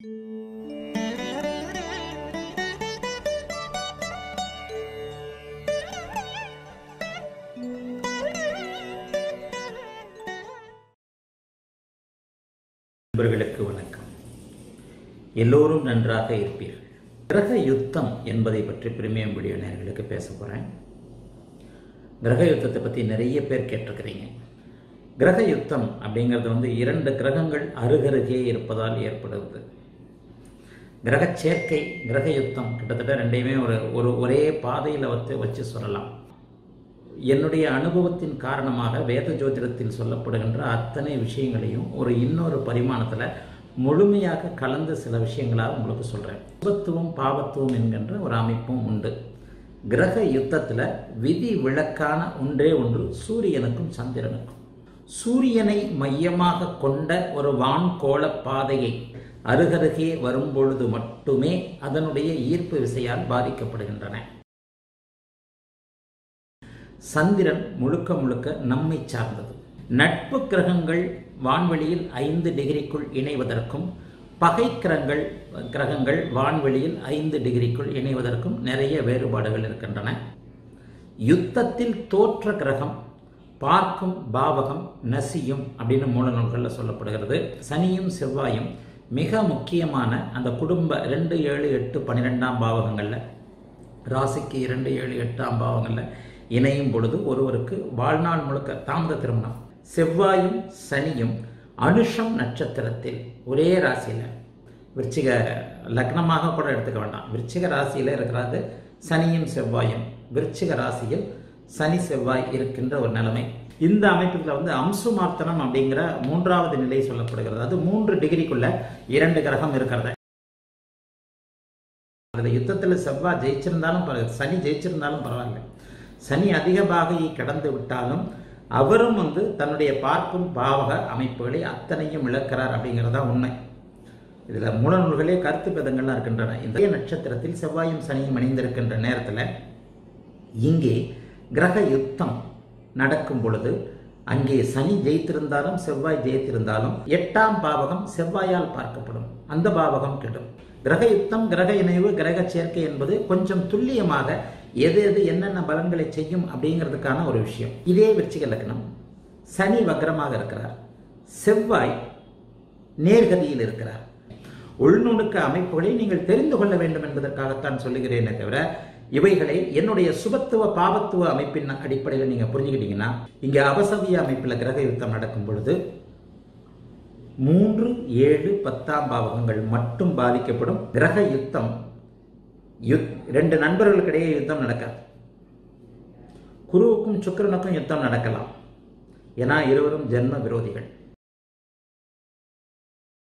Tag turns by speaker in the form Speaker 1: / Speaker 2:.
Speaker 1: நண்பர்களுக்கு வணக்கம். எல்லோரும் நன்றாக இருப்பீர்கள். கிரக யுத்தம் என்பதை பற்றி பிரிமியம் வீடியோ நேர்களுக்கு பேச போகிறேன் கிரக யுத்தத்தை பற்றி நிறைய பேர் கேட்டிருக்கிறீங்க. கிரக யுத்தம் அப்படிங்கிறது வந்து இரண்டு கிரகங்கள் அருகருகே இருப்பதால் ஏற்படுவது கிரக சேர்க்கை கிரக யுத்தம் கிட்டத்தட்ட ரெண்டையுமே ஒரு ஒரு ஒரே பாதையில் வந்து வச்சு சொல்லலாம். என்னுடைய அனுபவத்தின் காரணமாக வேத ஜோதிடத்தில் சொல்லப்படுகின்ற அத்தனை விஷயங்களையும் ஒரு இன்னொரு பரிமாணத்தில் முழுமையாக கலந்த சில விஷயங்களாக உங்களுக்கு சொல்கிறேன் சுபத்துவம் பாவத்துவம் என்கின்ற ஒரு அமைப்பும் உண்டு. கிரக யுத்தத்தில் விதி விளக்கான ஒன்றே ஒன்று சூரியனுக்கும் சந்திரனுக்கும். சூரியனை மையமாக கொண்ட ஒரு வான்கோள பாதையை அருகருகே வரும்பொழுது மட்டுமே அதனுடைய ஈர்ப்பு விசையால் பாதிக்கப்படுகின்றன. சந்திரன் முழுக்க முழுக்க நம்மை சார்ந்தது. நட்பு கிரகங்கள் வான்வெளியில் ஐந்து டிகிரிக்குள் இணைவதற்கும் பகை கிரகங்கள் கிரகங்கள் வான்வெளியில் ஐந்து டிகிரிக்குள் இணைவதற்கும் நிறைய வேறுபாடுகள் இருக்கின்றன. யுத்தத்தில் தோற்ற கிரகம் பார்க்கும் பாவகம் நசியும் அப்படின்னு மூல நூல்களில் சொல்லப்படுகிறது. சனியும் செவ்வாயும் மிக முக்கியமான அந்த குடும்ப ரெண்டு ஏழு எட்டு பன்னிரெண்டாம் பாவகங்களில் ராசிக்கு இரண்டு ஏழு எட்டாம் பாவங்களில் இணையும் பொழுது ஒருவருக்கு வாழ்நாள் முழுக்க தாமத திருமணம். செவ்வாயும் சனியும் அனுஷம் நட்சத்திரத்தில் ஒரே ராசியில். விருச்சிக லக்னமாக கூட எடுத்துக்க வேண்டாம். விருச்சிக ராசியில் இருக்கிறது சனியும் செவ்வாயும். விருச்சிக ராசியில் சனி செவ்வாய் இருக்கின்ற ஒரு நிலைமை. இந்த அமைப்புல வந்து அம்சுமார்த்தனம் அப்படிங்கிற மூன்றாவது நிலை சொல்லப்படுகிறது. அது மூன்று டிகிரிக்குள்ள இரண்டு கிரகம் இருக்கிறது. அதில் யுத்தத்தில் செவ்வாய் ஜெயிச்சிருந்தாலும் சனி ஜெயிச்சிருந்தாலும் பரவாயில்ல. சனி அதிக பாகையை கடந்து விட்டாலும் அவரும் வந்து தன்னுடைய பார்க்கும் பாவக அமைப்புகளை அத்தனையும் இழக்கிறார் அப்படிங்கிறது தான் உண்மை. இதில் மூல நூல்களே கருத்து பதங்கள்லாம் இருக்கின்றன. இந்த நட்சத்திரத்தில் செவ்வாயும் சனியும் அணிந்திருக்கின்ற நேரத்தில் இங்கே கிரக யுத்தம் நடக்கும் பொழுது அங்கே சனி ஜெயித்திருந்தாலும் செவ்வாய் ஜெயித்திருந்தாலும் எட்டாம் பாவகம் செவ்வாயால் பார்க்கப்படும். அந்த பாவகம் கிடும். கிரக யுத்தம் கிரக இணைவு கிரக சேர்க்கை என்பது கொஞ்சம் துல்லியமாக எது எது என்னென்ன பலன்களை செய்யும் அப்படிங்கிறதுக்கான ஒரு விஷயம். இதே விருச்சிக லக்னம். சனி வக்ரமாக இருக்கிறார். செவ்வாய் நேர்கதியில் இருக்கிறார். உள்நுணுக்க அமைப்புகளை நீங்கள் தெரிந்து கொள்ள வேண்டும் என்பதற்காகத்தான் சொல்லுகிறேனே தவிர இவைகளை என்னுடைய சுபத்துவ பாபத்துவ அமைப்பின் அடிப்படையில் நீங்க புரிஞ்சுக்கிட்டீங்கன்னா இங்க அவசதிய அமைப்பில் கிரக யுத்தம் நடக்கும் பொழுது மூன்று ஏழு பத்தாம் பாவகங்கள் மட்டும் பாதிக்கப்படும். கிரக யுத்தம் யுத் ரெண்டு நண்பர்களுக்கிடையே யுத்தம் நடக்காது. குருவுக்கும் சுக்கரனுக்கும் யுத்தம் நடக்கலாம். ஏன்னா இருவரும் ஜென்ம விரோதிகள்.